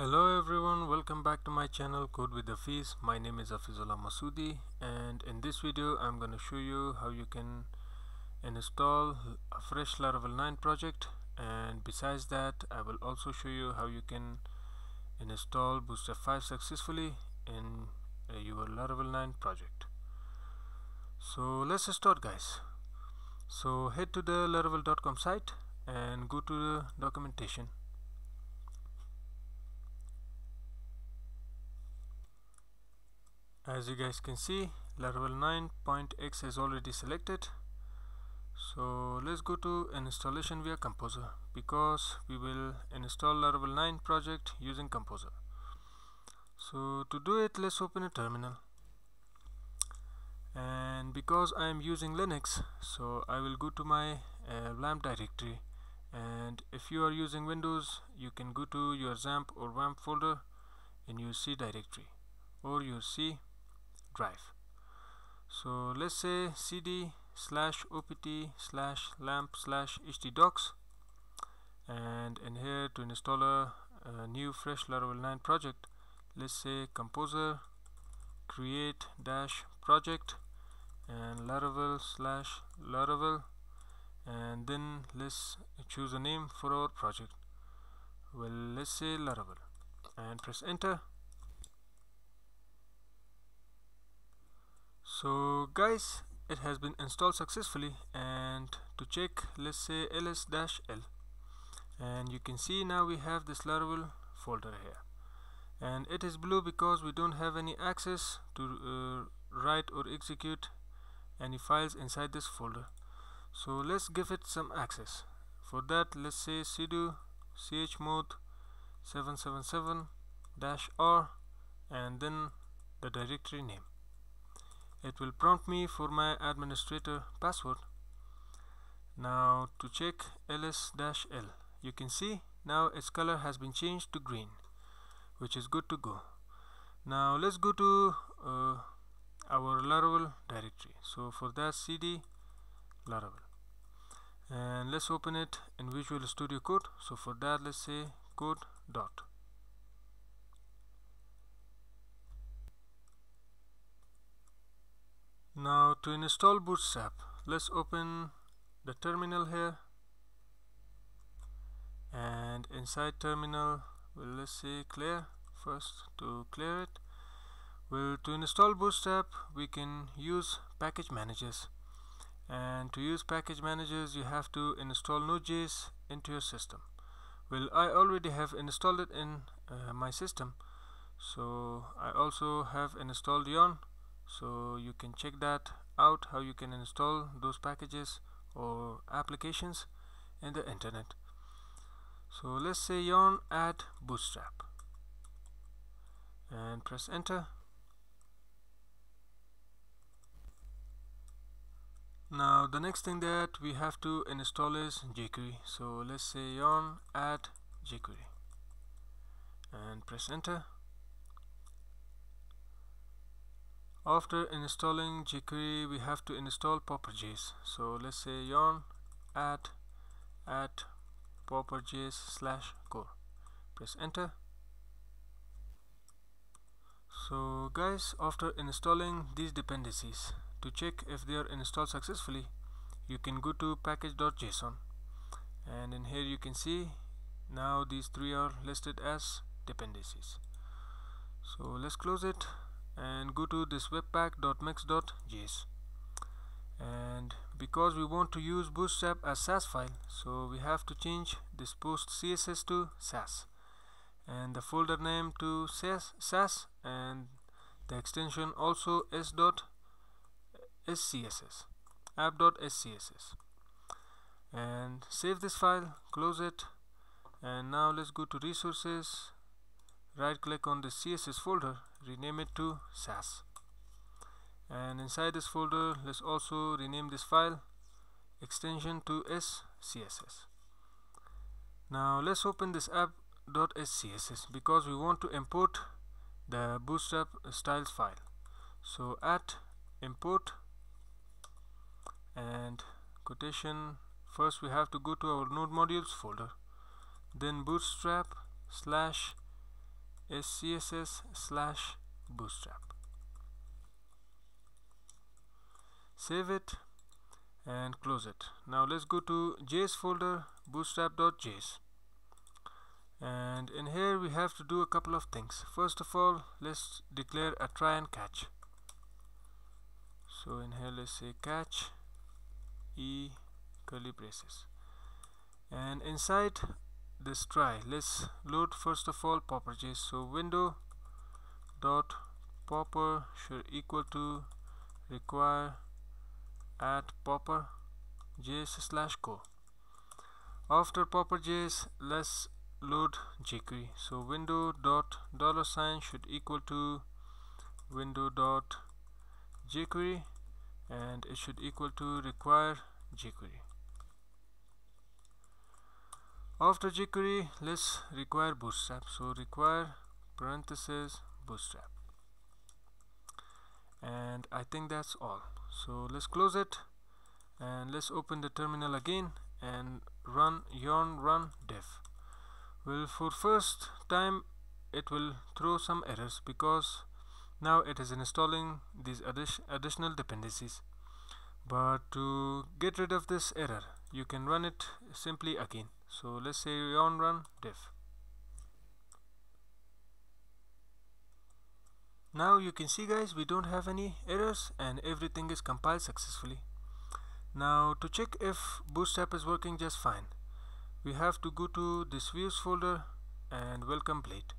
Hello everyone, welcome back to my channel Code with Hafiz. My name is Hafizullah Masoudi and in this video I'm going to show you how you can install a fresh Laravel 9 project and besides that I will also show you how you can install Bootstrap 5 successfully in uh, your Laravel 9 project. So let's start guys. So head to the laravel.com site and go to the documentation as you guys can see Laravel 9.x is already selected. So let's go to installation via composer because we will install Laravel 9 project using composer. So to do it let's open a terminal. And because I am using Linux so I will go to my uh, LAMP directory. And if you are using Windows you can go to your XAMPP or WAMP folder in your C directory or your C drive. So let's say cd slash opt slash lamp slash htdocs and in here to install a, a new fresh laravel 9 project let's say composer create dash project and laravel slash laravel. And then let's choose a name for our project. Well let's say laravel. And press enter so guys it has been installed successfully and to check let's say ls-l. And you can see now we have this laravel folder here. And it is blue because we don't have any access to uh, write or execute any files inside this folder. So let's give it some access. For that let's say sudo chmod 777-r and then the directory name it will prompt me for my administrator password. Now to check ls-l you can see now its color has been changed to green which is good to go. Now let's go to uh, our laravel directory. So for that cd laravel. And let's open it in visual studio code. So for that let's say code dot now to install bootstrap. Let's open the terminal here. And inside terminal well let's say clear. First to clear it well to install bootstrap we can use package managers. And to use package managers you have to install node.js into your system. Well I already have installed it in uh, my system. So I also have installed yarn so you can check that out how you can install those packages or applications in the internet. So let's say yarn add bootstrap. And press enter. Now the next thing that we have to install is jQuery. So let's say yarn add jQuery. And press enter after installing jQuery we have to install popper.js. So let's say yarn add add popper.js slash core press enter. So guys after installing these dependencies to check if they are installed successfully you can go to package.json and in here you can see now these three are listed as dependencies. So let's close it and go to this webpack.mix.js and because we want to use bootstrap as sass file so we have to change this post css to sass and the folder name to sass, and the extension also s.scss app.scss and save this file close it and now let's go to resources right click on the css folder rename it to sass and inside this folder let's also rename this file extension to scss now let's open this app.scss because we want to import the bootstrap styles file. So at import and quotation first we have to go to our node modules folder then bootstrap slash is css slash bootstrap. Save it and close it. Now let's go to js folder bootstrap.js and in here we have to do a couple of things. First of all let's declare a try and catch. So in here let's say catch e curly braces and inside this try. Let's load first of all popper.js so window dot popper should equal to require at popper js slash core. After popper.js let's load jQuery. So window dot dollar sign should equal to window dot jQuery and it should equal to require jQuery after jQuery let's require bootstrap. So require parenthesis bootstrap. And I think that's all. So let's close it and let's open the terminal again and run yarn run dev well for first time it will throw some errors because now it is installing these additional dependencies. But to get rid of this error you can run it simply again so let's say yarn run dev now you can see guys we don't have any errors and everything is compiled successfully. Now to check if bootstrap is working just fine we have to go to this views folder and welcome blade.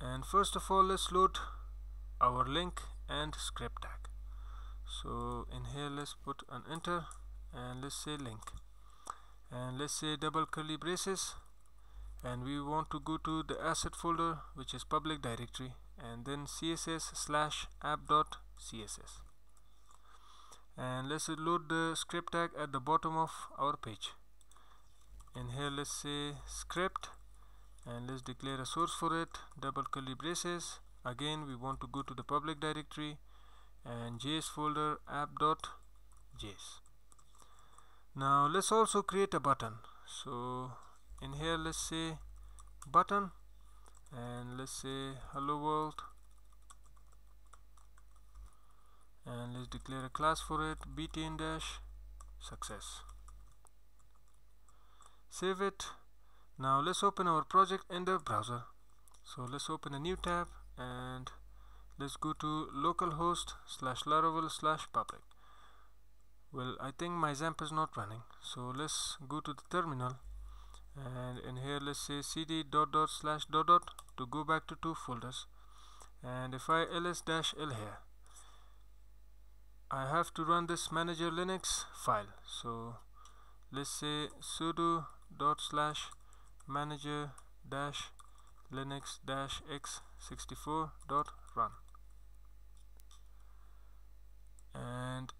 And first of all let's load our link and script tag. So in here let's put an enter and let's say link and let's say double curly braces. And we want to go to the asset folder which is public directory and then css slash app dot css and let's load the script tag at the bottom of our page. And here let's say script and let's declare a source for it double curly braces. Again we want to go to the public directory and js folder app.js now let's also create a button. So in here let's say button and let's say hello world and let's declare a class for it btn dash success. Save it. Now let's open our project in the browser. So let's open a new tab and let's go to localhost slash laravel slash public well I think my XAMPP is not running so let's go to the terminal. And in here let's say cd dot dot slash dot dot to go back to two folders. And if I ls dash l here I have to run this manager linux file. So let's say sudo dot slash manager dash linux dash x64 dot run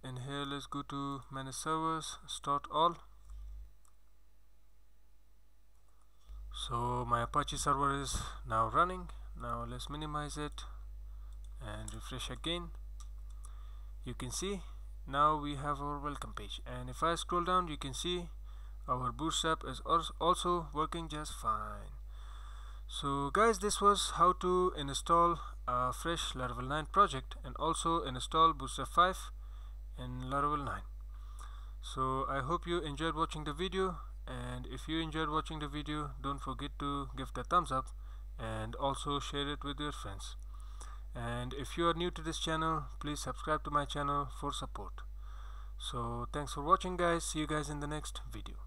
and here let's go to manage servers start all. So my apache server is now running. Now let's minimize it and refresh again. You can see now we have our welcome page. And if I scroll down you can see our bootstrap is also working just fine. So guys this was how to install a fresh Laravel 9 project and also install bootstrap 5 in Laravel 9 so I hope you enjoyed watching the video and if you enjoyed watching the video don't forget to give the thumbs up and also share it with your friends. And if you are new to this channel please subscribe to my channel for support. So thanks for watching guys. See you guys in the next video